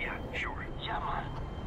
Yeah, sure. Yeah, man.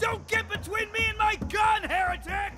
Don't get between me and my gun, heretic!